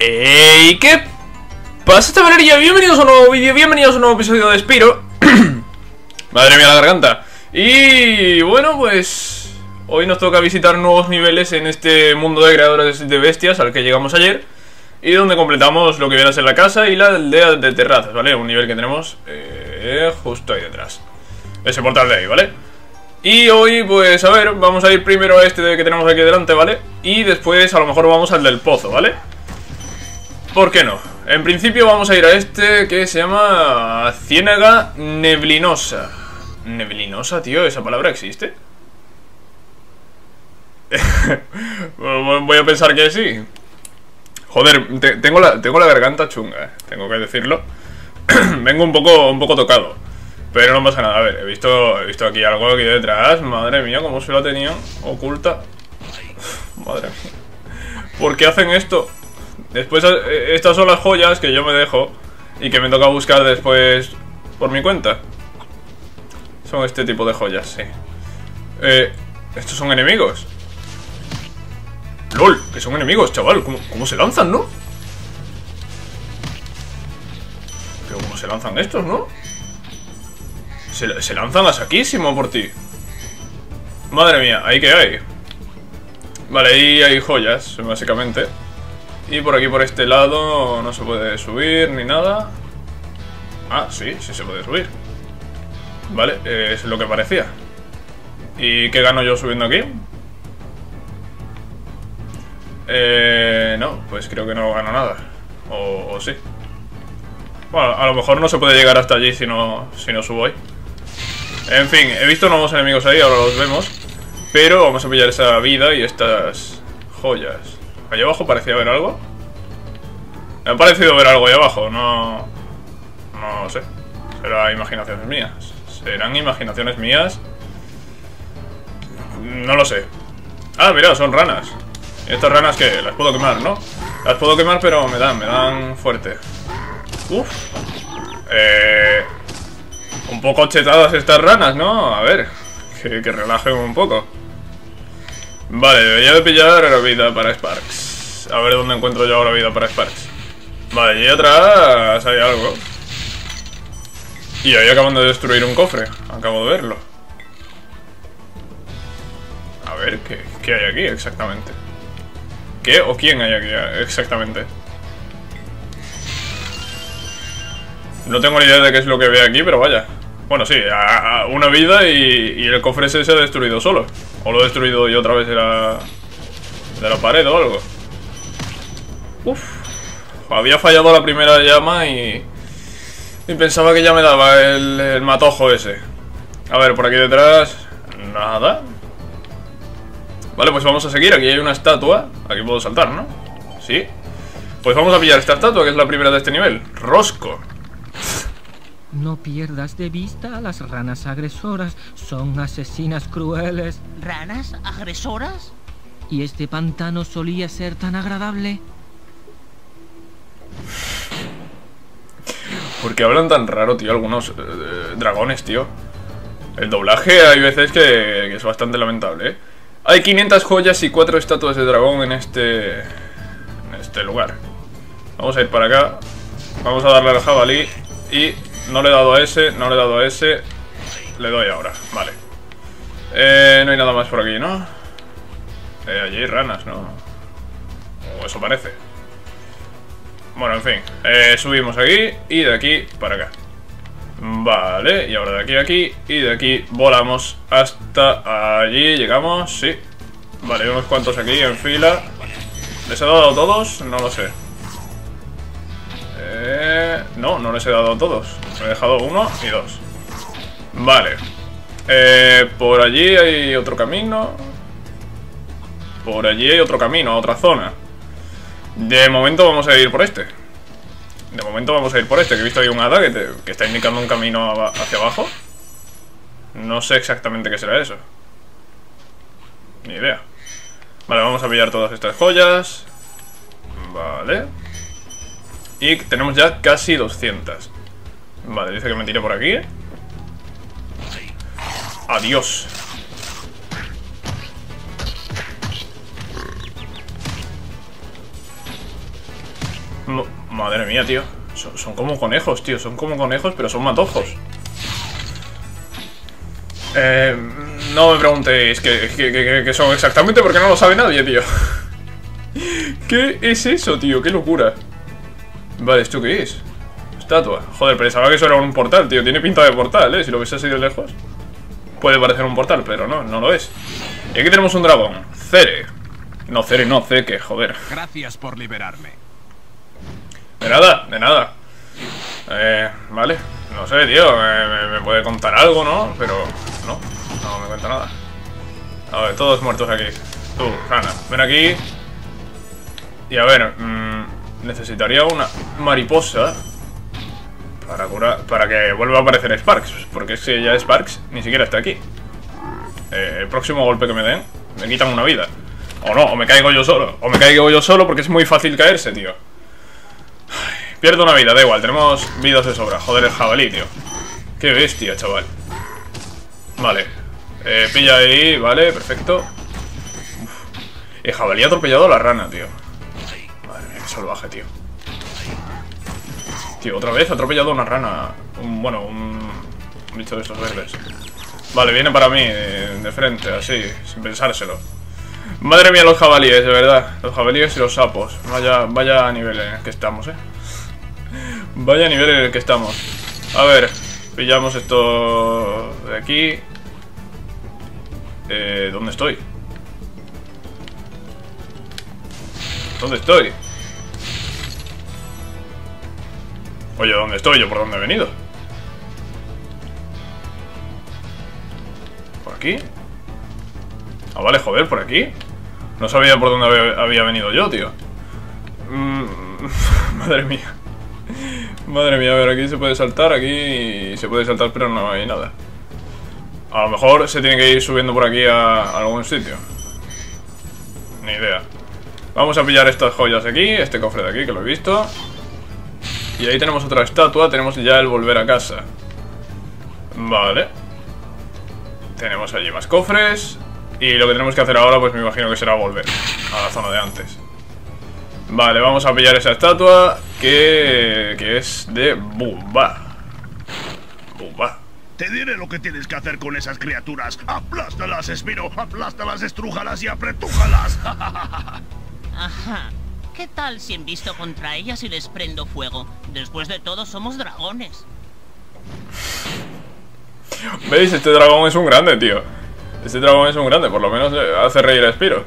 ¡Ey! ¿Qué pasa, chavalería? Bienvenidos a un nuevo vídeo, bienvenidos a un nuevo episodio de Spiro Madre mía la garganta Y bueno, pues... Hoy nos toca visitar nuevos niveles en este mundo de creadores de bestias al que llegamos ayer Y donde completamos lo que viene a ser la casa y la aldea de terrazas, ¿vale? Un nivel que tenemos eh, justo ahí detrás Ese portal de ahí, ¿vale? Y hoy, pues, a ver, vamos a ir primero a este que tenemos aquí delante, ¿vale? Y después a lo mejor vamos al del pozo, ¿vale? ¿Por qué no? En principio vamos a ir a este que se llama Ciénaga Neblinosa ¿Neblinosa, tío? ¿Esa palabra existe? Voy a pensar que sí Joder, tengo, la, tengo la garganta chunga, eh, tengo que decirlo Vengo un poco, un poco tocado Pero no pasa nada, a ver, he visto, he visto aquí algo aquí detrás Madre mía, cómo se lo ha tenido oculta Madre mía ¿Por qué hacen esto? Después, eh, estas son las joyas que yo me dejo y que me toca buscar después por mi cuenta. Son este tipo de joyas, sí. Eh, estos son enemigos. LOL, que son enemigos, chaval. ¿Cómo, se lanzan, no? Pero cómo se lanzan estos, ¿no? Se, se lanzan a saquísimo por ti. Madre mía, ahí que hay. Vale, ahí hay joyas, básicamente. Y por aquí, por este lado, no se puede subir ni nada. Ah, sí, sí se puede subir. Vale, es lo que parecía. ¿Y qué gano yo subiendo aquí? Eh, no, pues creo que no gano nada. O, sí. Bueno, a lo mejor no se puede llegar hasta allí si no, si no subo ahí. En fin, he visto nuevos enemigos ahí, ahora los vemos. Pero vamos a pillar esa vida y estas joyas. Allá abajo parecía haber algo. Me ha parecido ver algo ahí abajo, no... No sé. Será imaginaciones mías. ¿Serán imaginaciones mías? No lo sé. Ah, mira, son ranas. estas ranas que las puedo quemar, ¿no? Las puedo quemar, pero me dan, me dan fuerte. Uf. Eh... Un poco chetadas estas ranas, ¿no? A ver. Que, que relajen un poco. Vale, debería de pillar vida para Sparks. A ver dónde encuentro yo ahora vida para Sparks. Vale, y atrás hay algo. Y ahí acaban de destruir un cofre. Acabo de verlo. A ver, ¿qué, hay aquí exactamente? ¿Qué o quién hay aquí exactamente? No tengo ni idea de qué es lo que ve aquí, pero vaya. Bueno, sí, una vida y, el cofre ese se ha destruido solo. O lo he destruido yo otra vez de de la pared o algo. Uf. Había fallado la primera llama y... Y pensaba que ya me daba el, el matojo ese. A ver, por aquí detrás... Nada. Vale, pues vamos a seguir. Aquí hay una estatua. Aquí puedo saltar, ¿no? Sí. Pues vamos a pillar esta estatua, que es la primera de este nivel. Rosco. No pierdas de vista a las ranas agresoras. Son asesinas crueles. ¿Ranas agresoras? ¿Y este pantano solía ser tan agradable? ¿Por qué hablan tan raro, tío? Algunos eh, dragones, tío. El doblaje hay veces que, es bastante lamentable, ¿eh? Hay 500 joyas y 4 estatuas de dragón en este... En este lugar. Vamos a ir para acá. Vamos a darle al jabalí y no le he dado a ese, no le he dado a ese. Le doy ahora, vale. Eh, no hay nada más por aquí, ¿no? Eh, allí hay ranas, ¿no? O eso parece. Bueno, en fin. Eh, subimos aquí y de aquí para acá. Vale, y ahora de aquí a aquí y de aquí volamos hasta allí. Llegamos, sí. Vale, unos cuantos aquí en fila. ¿Les he dado a todos? No lo sé. Eh, no, no les he dado a todos. Me he dejado uno y dos. Vale. Eh, por allí hay otro camino. Por allí hay otro camino, otra zona. De momento vamos a ir por este. De momento vamos a ir por este, que he visto ahí un hada que, está indicando un camino hacia abajo. No sé exactamente qué será eso. Ni idea. Vale, vamos a pillar todas estas joyas. Vale. Y tenemos ya casi 200. Vale, dice que me tire por aquí. Adiós. Madre mía, tío. Son, como conejos, tío. Son como conejos, pero son matojos. Eh, no me preguntéis qué son exactamente porque no lo sabe nadie, tío. ¿Qué es eso, tío? ¡Qué locura! Vale, ¿esto qué es? Estatua. Joder, pensaba que eso era un portal, tío. Tiene pinta de portal, ¿eh? Si lo ves así lejos. Puede parecer un portal, pero no, no lo es. Y aquí tenemos un dragón. Cere. No, Cere, no, Zeke, joder. Gracias por liberarme. De nada, de nada. Eh, vale. No sé, tío. Me, me- puede contar algo, ¿no? Pero no, no me cuenta nada. A ver, todos muertos aquí. Tú, Rana, ven aquí. Y a ver, mm, necesitaría una mariposa para curar, para que vuelva a aparecer Sparks. Porque es que ya Sparks ni siquiera está aquí. Eh, el próximo golpe que me den, me quitan una vida. O no, o me caigo yo solo. O me caigo yo solo porque es muy fácil caerse, tío. Pierdo una vida, da igual, tenemos vidas de sobra. Joder, el jabalí, tío. Qué bestia, chaval. Vale. Eh, pilla ahí, vale, perfecto. El jabalí ha atropellado a la rana, tío. Madre mía, qué salvaje, tío. Tío, otra vez ha atropellado a una rana. Un, bueno, un, un bicho de estos verdes. Vale, viene para mí, de frente, así, sin pensárselo. Madre mía, los jabalíes, de verdad. Los jabalíes y los sapos. Vaya, vaya nivel en el que estamos, eh. Vaya nivel en el que estamos. A ver, pillamos esto de aquí. Eh, ¿Dónde estoy? ¿Dónde estoy? Oye, ¿dónde estoy? ¿Yo por dónde he venido? ¿Por aquí? Ah, vale, joder, por aquí. No sabía por dónde había, venido yo, tío. Mm, madre mía. Madre mía, a ver, aquí se puede saltar, aquí se puede saltar, pero no hay nada. A lo mejor se tiene que ir subiendo por aquí a algún sitio. Ni idea. Vamos a pillar estas joyas aquí, este cofre de aquí, que lo he visto. Y ahí tenemos otra estatua, tenemos ya el volver a casa. Vale. Tenemos allí más cofres. Y lo que tenemos que hacer ahora, pues me imagino que será volver a la zona de antes. Vale, vamos a pillar esa estatua que, que es de Bumba. Bumba. Te diré lo que tienes que hacer con esas criaturas. Aplástalas, Espino. Aplástalas, estrújalas y apretújalas. Ajá. ¿Qué tal si envisto contra ellas y les prendo fuego? Después de todo, somos dragones. ¿Veis? Este dragón es un grande, tío. Este dragón es un grande, por lo menos eh, hace reír a Spiro.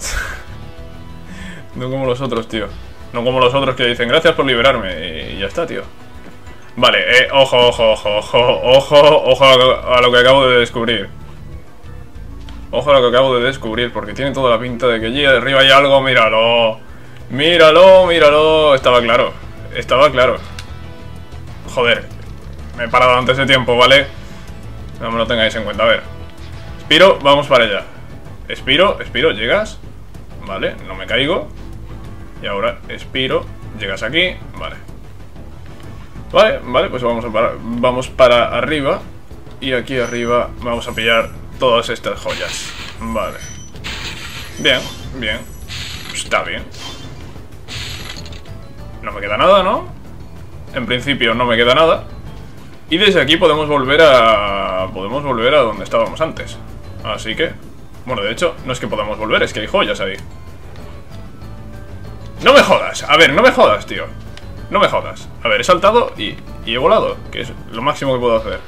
no como los otros, tío. No como los otros que dicen gracias por liberarme y ya está, tío. Vale, eh, ojo, ojo, ojo, ojo, ojo, ojo a lo, a lo que acabo de descubrir. Ojo a lo que acabo de descubrir, porque tiene toda la pinta de que allí arriba hay algo, míralo. Míralo, míralo. Estaba claro, estaba claro. Joder, me he parado antes de tiempo, ¿vale? No me lo tengáis en cuenta, a ver. Espiro, vamos para allá. Espiro, Espiro, ¿llegas? Vale, no me caigo. Y ahora, Espiro, llegas aquí, vale. Vale, vale, pues vamos, para, vamos para arriba. Y aquí arriba vamos a pillar todas estas joyas. Vale. Bien, bien. Está bien. No me queda nada, ¿no? En principio no me queda nada. Y desde aquí podemos volver a... Podemos volver a donde estábamos antes. Así que... Bueno, de hecho, no es que podamos volver, es que hay joyas ahí. No me jodas. A ver, no me jodas, tío. No me jodas. A ver, he saltado y, he volado, que es lo máximo que puedo hacer.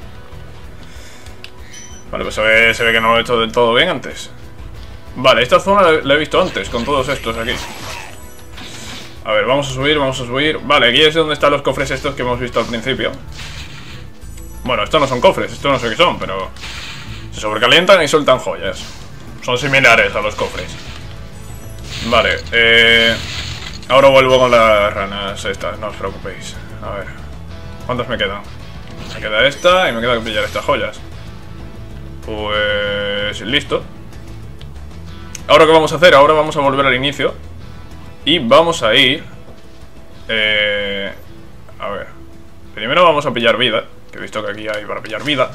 Vale, pues se ve, se ve que no lo he hecho del todo bien antes. Vale, esta zona la, la he visto antes, con todos estos aquí. A ver, vamos a subir, vamos a subir. Vale, aquí es donde están los cofres estos que hemos visto al principio. Bueno, estos no son cofres, estos no sé qué son, pero... Se sobrecalientan y sueltan joyas. Son similares a los cofres. Vale, eh... Ahora vuelvo con las ranas estas, no os preocupéis. A ver. ¿Cuántas me quedan? Me queda esta y me queda que pillar estas joyas. Pues... listo. Ahora qué vamos a hacer? Ahora vamos a volver al inicio. Y vamos a ir... Eh... A ver. Primero vamos a pillar vida. Que he visto que aquí hay para pillar vida.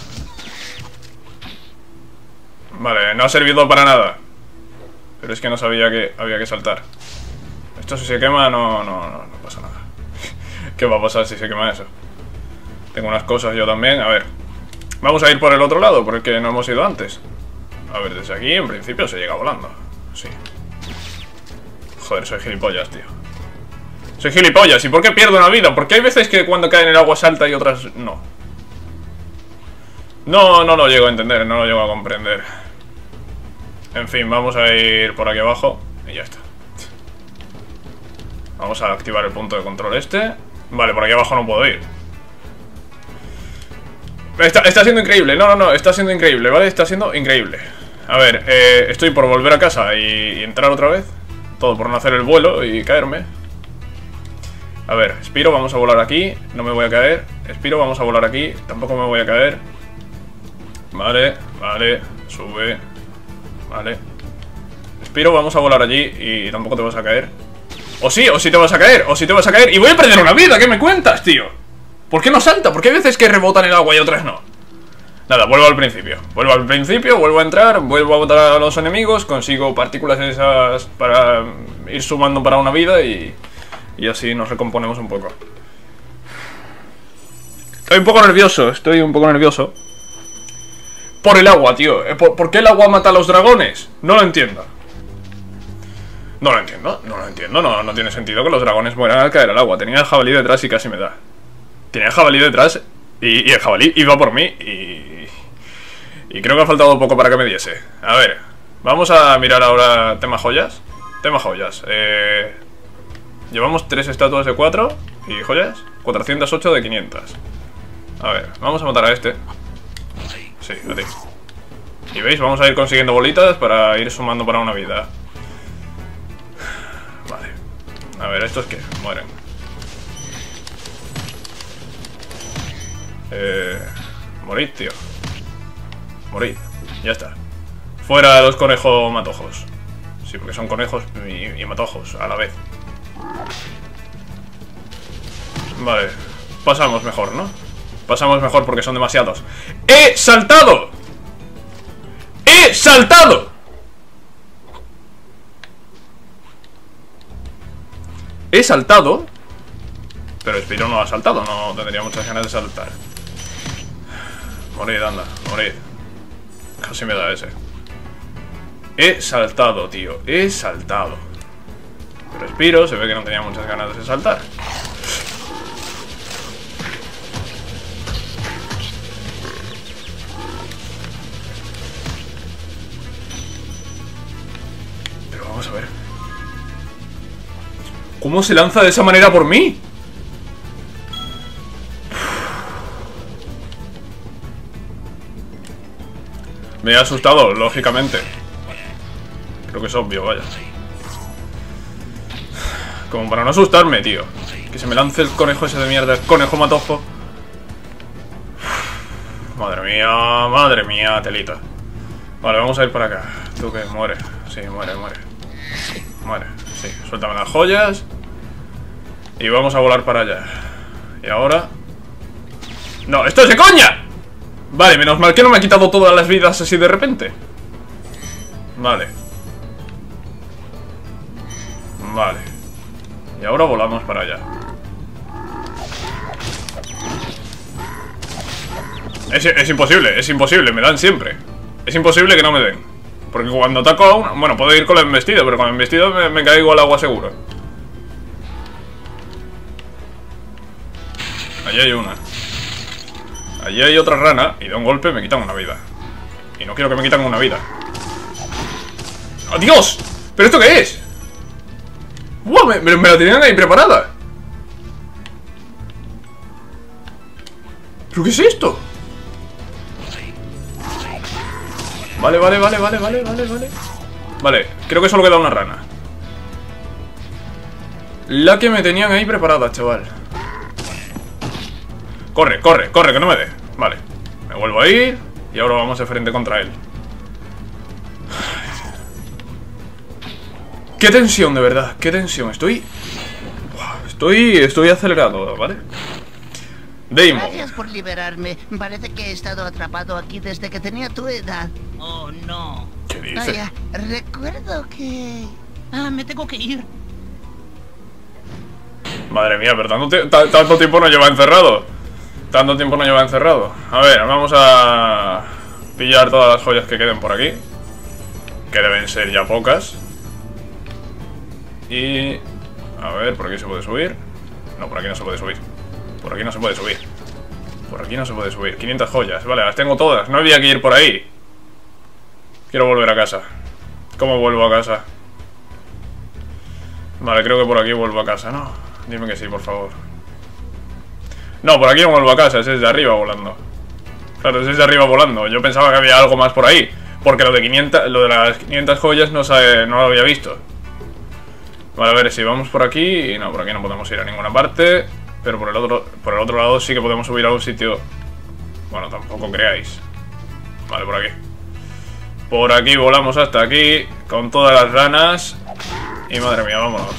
Vale, no ha servido para nada. Pero es que no sabía que había que saltar. Esto si se quema no, no, no, no pasa nada. ¿Qué va a pasar si se quema eso? Tengo unas cosas yo también, a ver. Vamos a ir por el otro lado, por el que no hemos ido antes. A ver, desde aquí en principio se llega volando. Sí. Joder, soy gilipollas, tío. Soy gilipollas. ¿Y por qué pierdo una vida? Porque hay veces que cuando cae en el agua salta y otras no. No, no lo llego a entender, no lo llego a comprender. En fin, vamos a ir por aquí abajo y ya está. Vamos a activar el punto de control este. Vale, por aquí abajo no puedo ir. Está, está siendo increíble, no, no, no, está siendo increíble, ¿vale? Está siendo increíble. A ver, eh, estoy por volver a casa y, y entrar otra vez. Todo por no hacer el vuelo y caerme. A ver, Spiro, vamos a volar aquí. No me voy a caer. Spiro, vamos a volar aquí. Tampoco me voy a caer. Vale, vale. Sube. Vale. Spiro, vamos a volar allí y tampoco te vas a caer. O sí, o sí te vas a caer, o sí te vas a caer. Y voy a perder una vida, ¿qué me cuentas, tío? ¿Por qué no salta? ¿Por qué hay veces que rebota en el agua y otras no? Nada, vuelvo al principio. Vuelvo al principio, vuelvo a entrar, vuelvo a botar a los enemigos, consigo partículas esas para ir sumando para una vida y, y así nos recomponemos un poco. Estoy un poco nervioso, estoy un poco nervioso. Por el agua, tío. Eh, ¿Por, qué el agua mata a los dragones? No lo entiendo. No lo entiendo, no lo entiendo. No, no tiene sentido que los dragones mueran al caer al agua. Tenía el jabalí detrás y casi me da. Tenía el jabalí detrás y, y el jabalí iba por mí y... Y creo que ha faltado poco para que me diese. A ver, vamos a mirar ahora tema joyas. Tema joyas. Eh, llevamos tres estatuas de 4 y joyas. 408 de 500. A ver, vamos a matar a este. Sí, a ti. Y veis, vamos a ir consiguiendo bolitas para ir sumando para una vida. Vale. A ver, ¿estos qué? Mueren. Eh... Morid, tío. Morid. Ya está. Fuera los conejos matojos. Sí, porque son conejos y, y matojos a la vez. Vale. Pasamos mejor, ¿no? Pasamos mejor porque son demasiados. ¡He saltado! ¡He saltado! He saltado Pero Spiro no ha saltado No tendría muchas ganas de saltar Morid, anda, morid Casi me da ese He saltado, tío He saltado Pero Spiro se ve que no tenía muchas ganas de saltar ¿Cómo se lanza de esa manera por mí? Me he asustado, lógicamente. Creo que es obvio, vaya. Como para no asustarme, tío. Que se me lance el conejo ese de mierda, el conejo matojo. Madre mía, madre mía, telita. Vale, vamos a ir para acá. Tú que muere. Sí, muere, muere. Muere, sí. Suéltame las joyas. Y vamos a volar para allá. Y ahora... ¡No, esto es de coña! Vale, menos mal que no me ha quitado todas las vidas así de repente. Vale. Vale. Y ahora volamos para allá. Es, es imposible, es imposible, me dan siempre. Es imposible que no me den. Porque cuando ataco a uno... Bueno, puedo ir con la embestida, pero con la embestida me, me caigo al agua seguro. Allí hay una. Allí hay otra rana y de un golpe me quitan una vida. Y no quiero que me quitan una vida. ¡Adiós! ¿Pero esto qué es? ¡Wow! Me, me, me la tenían ahí preparada. ¿Pero qué es esto? Vale, vale, vale, vale, vale, vale, vale. Vale, creo que solo queda una rana. La que me tenían ahí preparada, chaval. Corre, corre, corre, que no me dé. Vale. Me vuelvo a ir. Y ahora vamos de frente contra él. Qué tensión, de verdad. Qué tensión. Estoy... Estoy... Estoy acelerado, ¿vale? Damon. Gracias por liberarme. Parece que he estado atrapado aquí desde que tenía tu edad. Oh, no. ¿Qué dice? Vaya, recuerdo que... Ah, me tengo que ir. Madre mía, pero tanto, tanto tiempo no lleva encerrado. Tanto tiempo no lleva encerrado. A ver, vamos a pillar todas las joyas que queden por aquí. Que deben ser ya pocas. Y... A ver, por aquí se puede subir. No, por aquí no se puede subir. Por aquí no se puede subir. Por aquí no se puede subir. 500 joyas. Vale, las tengo todas. No había que ir por ahí. Quiero volver a casa. ¿Cómo vuelvo a casa? Vale, creo que por aquí vuelvo a casa, ¿no? Dime que sí, por favor. No, por aquí no vuelvo a casa, es desde arriba volando. Claro, es desde arriba volando. Yo pensaba que había algo más por ahí. Porque lo de 500, lo de las 500 joyas no, no lo había visto. Vale, a ver si vamos por aquí. No, por aquí no podemos ir a ninguna parte. Pero por el otro, por el otro lado sí que podemos subir a un sitio. Bueno, tampoco creáis. Vale, por aquí. Por aquí volamos hasta aquí. Con todas las ranas. Y madre mía, vámonos.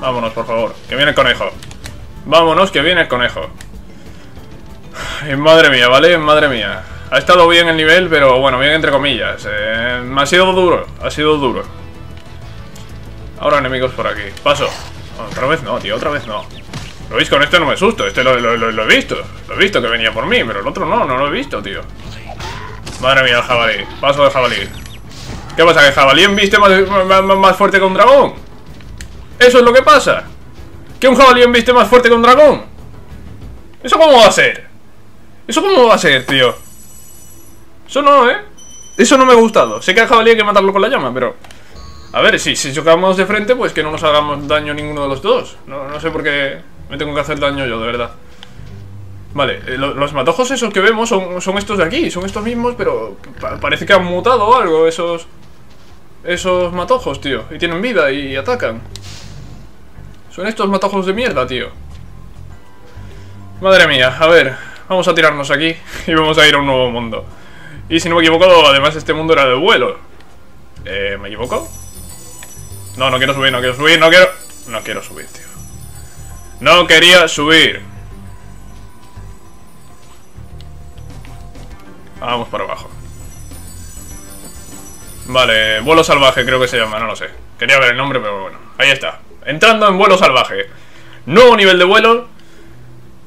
Vámonos, por favor. Que viene el conejo. Vámonos, que viene el conejo. Ay, madre mía, ¿vale? Madre mía. Ha estado bien el nivel, pero bueno, bien entre comillas. Eh, ha sido duro, ha sido duro. Ahora enemigos por aquí. Paso. Otra vez no, tío, otra vez no. ¿Lo veis? Con este no me asusto. Este lo, he visto. Lo he visto que venía por mí, pero el otro no, no lo he visto, tío. Madre mía, el jabalí. Paso de jabalí. ¿Qué pasa? ¿Que el jabalí embiste más, más- más fuerte que un dragón? ¿Eso es lo que pasa? ¿Que un jabalí embiste más fuerte que un dragón? ¿Eso cómo va a ser? ¿Eso cómo va a ser, tío? Eso no, ¿eh? Eso no me ha gustado. Sé que al jabalí hay que matarlo con la llama, pero... A ver, si, si chocamos de frente, pues que no nos hagamos daño ninguno de los dos. No, no sé por qué me tengo que hacer daño yo, de verdad. Vale, eh, lo- los matojos esos que vemos son, son estos de aquí, son estos mismos, pero pa- parece que han mutado algo, esos... Esos matojos, tío. Y tienen vida y atacan. Son estos matojos de mierda, tío. Madre mía, a ver, vamos a tirarnos aquí y vamos a ir a un nuevo mundo. Y si no me equivoco, además este mundo era de vuelo. Eh, ¿me equivoco? No, no quiero subir, no quiero subir, no quiero... No quiero subir, tío. No quería subir. Vamos para abajo. Vale, vuelo salvaje creo que se llama, no lo sé. Quería ver el nombre, pero bueno. Ahí está. Entrando en vuelo salvaje. Nuevo nivel de vuelo.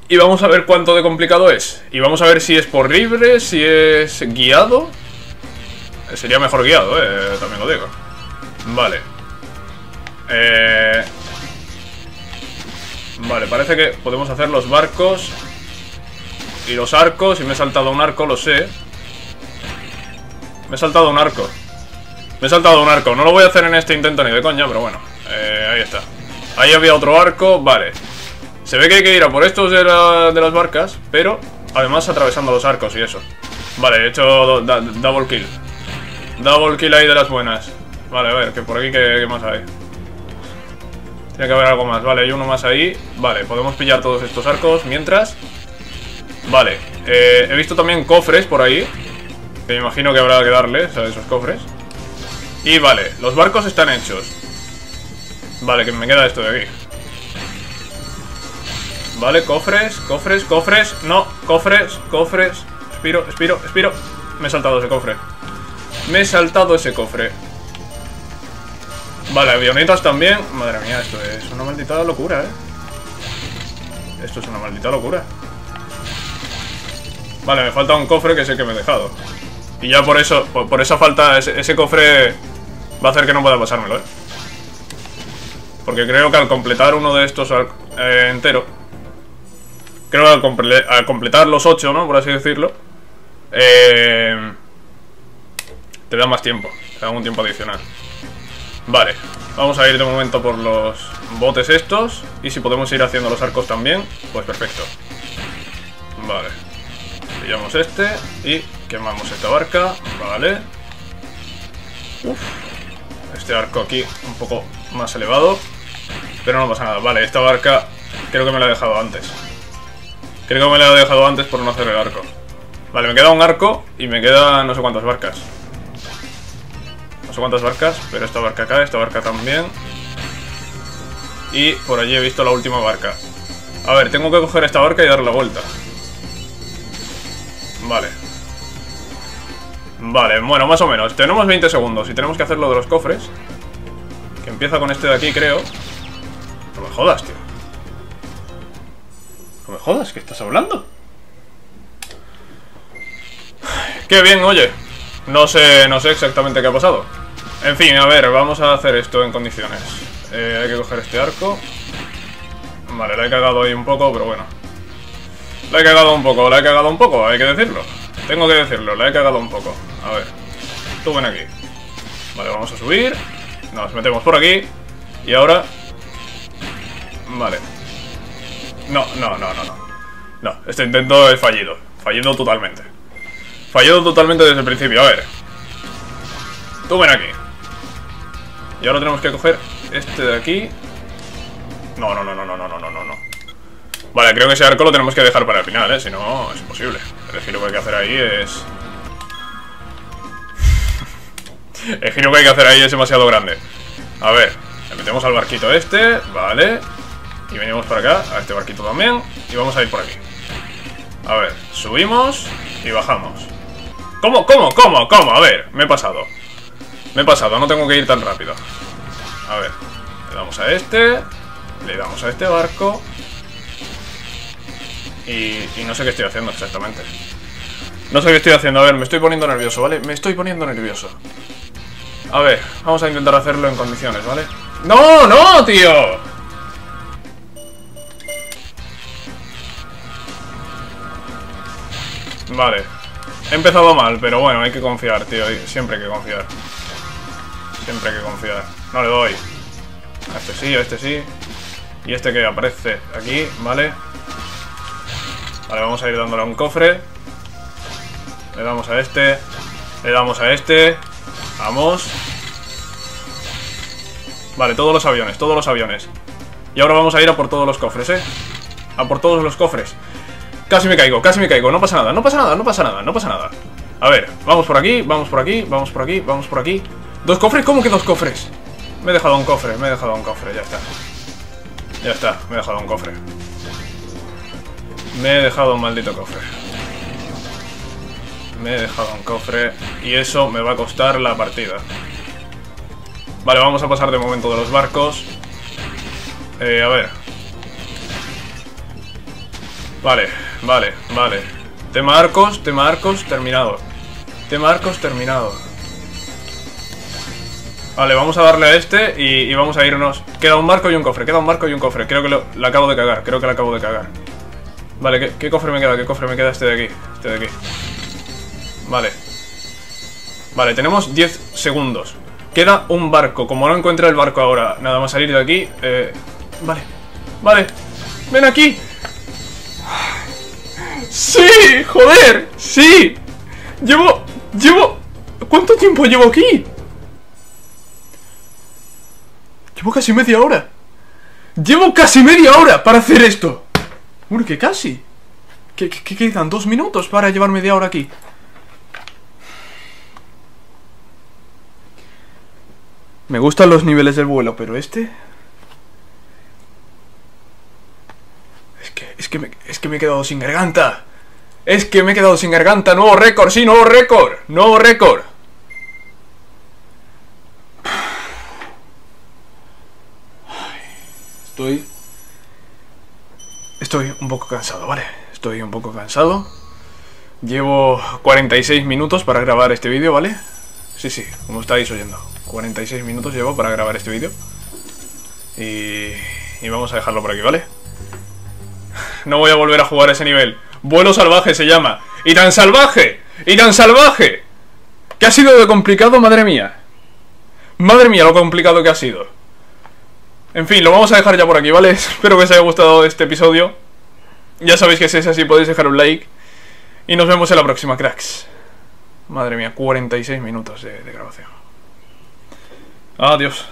Y vamos a ver cuánto de complicado es. Y vamos a ver si es por libre, si es guiado. Sería mejor guiado, eh, también lo digo. Vale. Eh... Vale, parece que podemos hacer los barcos y los arcos. Y me he saltado un arco, lo sé. Me he saltado un arco. Me he saltado un arco. No lo voy a hacer en este intento ni de coña, pero bueno. Eh, ahí está. Ahí había otro arco. Vale. Se ve que hay que ir a por estos de, de las barcas, pero además atravesando los arcos y eso. Vale, he hecho double kill. Double kill ahí de las buenas. Vale, a ver, que por aquí qué, qué más hay. Tiene que haber algo más. Vale, hay uno más ahí. Vale, podemos pillar todos estos arcos mientras. Vale, eh, he visto también cofres por ahí. Que me imagino que habrá que darles a esos cofres. Y vale, los barcos están hechos. Vale, que me queda esto de aquí. Vale, cofres, cofres, cofres. No, cofres, cofres. Espiro, espiro, espiro. Me he saltado ese cofre. Me he saltado ese cofre. Vale, avionetas también. Madre mía, esto es una maldita locura, eh. Esto es una maldita locura. Vale, me falta un cofre que es el que me he dejado. Y ya por eso, por, por esa falta, ese, cofre va a hacer que no pueda pasármelo, eh. Porque creo que al completar uno de estos al- eh, entero, creo que al, al completar los 8, ¿no? Por así decirlo, eh, te da más tiempo, te da un tiempo adicional. Vale, vamos a ir de momento por los botes estos, y si podemos ir haciendo los arcos también, pues perfecto. Vale, pillamos este y quemamos esta barca, vale. Uf, este arco aquí un poco más elevado. Pero no pasa nada. Vale, esta barca creo que me la he dejado antes. Creo que me la he dejado antes por no hacer el arco. Vale, me queda un arco y me quedan no sé cuántas barcas. No sé cuántas barcas, pero esta barca acá, esta barca también. Y por allí he visto la última barca. A ver, tengo que coger esta barca y darle la vuelta. Vale. Vale, bueno, más o menos. Tenemos 20 segundos y tenemos que hacer lo de los cofres. Que empieza con este de aquí, creo. No me jodas, tío. No me jodas, ¿qué estás hablando? Qué bien, oye. No sé, no sé exactamente qué ha pasado. En fin, a ver, vamos a hacer esto en condiciones. Eh, hay que coger este arco. Vale, la he cagado ahí un poco, pero bueno. La he cagado un poco, la he cagado un poco, hay que decirlo. Tengo que decirlo, la he cagado un poco. A ver, tú ven aquí. Vale, vamos a subir. Nos metemos por aquí. Y ahora... Vale. No, no, no, no, no. No, este intento es fallido. Fallido totalmente. Fallido totalmente desde el principio. A ver. Tú ven aquí. Y ahora tenemos que coger este de aquí. No, no, no, no, no, no, no, no, no. Vale, creo que ese arco lo tenemos que dejar para el final, ¿eh? Si no, es imposible. El giro que hay que hacer ahí es... el giro que hay que hacer ahí es demasiado grande. A ver, le metemos al barquito este, vale. Y venimos para acá, a este barquito también. Y vamos a ir por aquí. A ver, subimos y bajamos. ¿Cómo, cómo, cómo, cómo? A ver, me he pasado. Me he pasado, no tengo que ir tan rápido. A ver, le damos a este. Le damos a este barco. Y, y no sé qué estoy haciendo exactamente. No sé qué estoy haciendo. A ver, me estoy poniendo nervioso, ¿vale? Me estoy poniendo nervioso. A ver, vamos a intentar hacerlo en condiciones, ¿vale? ¡No, no, tío! Vale. He empezado mal, pero bueno, hay que confiar, tío. Siempre hay que confiar. Siempre hay que confiar. No le doy. A este sí, a este sí. Y este que aparece aquí, ¿vale? Vale, vamos a ir dándole a un cofre. Le damos a este. Le damos a este. Vamos. Vale, todos los aviones, todos los aviones. Y ahora vamos a ir a por todos los cofres, ¿eh? A por todos los cofres. Casi me caigo, casi me caigo. No pasa nada, no pasa nada, no pasa nada, no pasa nada. A ver, vamos por aquí, vamos por aquí, vamos por aquí, vamos por aquí. ¿Dos cofres? ¿Cómo que dos cofres? Me he dejado un cofre, me he dejado un cofre, ya está. Ya está, me he dejado un cofre. Me he dejado un maldito cofre. Me he dejado un cofre y eso me va a costar la partida. Vale, vamos a pasar de momento de los barcos. Eh, a ver. Vale, vale, vale. Tema arcos, tema arcos, terminado. Tema arcos, terminado. Vale, vamos a darle a este y, vamos a irnos. Queda un barco y un cofre, queda un barco y un cofre. Creo que lo, lo acabo de cagar, creo que lo acabo de cagar. Vale, ¿qué, ¿qué, cofre me queda? ¿Qué cofre me queda este de aquí? Este de aquí. Vale. Vale, tenemos 10 segundos. Queda un barco. Como no encuentre el barco ahora, nada más salir de aquí. Eh, vale. Vale. Ven aquí. ¡Sí! ¡Joder! ¡Sí! Llevo... Llevo... ¿Cuánto tiempo llevo aquí? Llevo casi media hora. Llevo casi media hora para hacer esto. Bueno, que casi. ¿Qué, quedan? ¿Dos minutos para llevar media hora aquí? Me gustan los niveles del vuelo, pero este... Es que, es que, es que me he quedado sin garganta. Es que me he quedado sin garganta. Nuevo récord, sí, nuevo récord. Nuevo récord. Estoy... Estoy un poco cansado, ¿vale? Estoy un poco cansado. Llevo 46 minutos para grabar este vídeo, ¿vale? Sí, sí, como estáis oyendo. 46 minutos llevo para grabar este vídeo. Y... y vamos a dejarlo por aquí, ¿vale? No voy a volver a jugar ese nivel. Vuelo salvaje se llama. ¡Y tan salvaje! ¡Y tan salvaje! ¿Qué ha sido de complicado, madre mía? Madre mía, lo complicado que ha sido. En fin, lo vamos a dejar ya por aquí, ¿vale? Espero que os haya gustado este episodio. Ya sabéis que si es así podéis dejar un like. Y nos vemos en la próxima, cracks. Madre mía, 46 minutos de, grabación. Adiós.